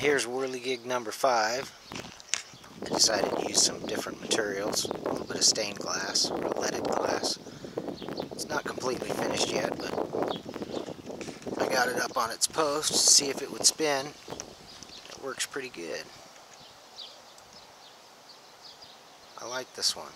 here's Whirligig number 5. I decided to use some different materials, a little bit of stained glass, or leaded glass. It's not completely finished yet, but I got it up on its post to see if it would spin. It works pretty good. I like this one.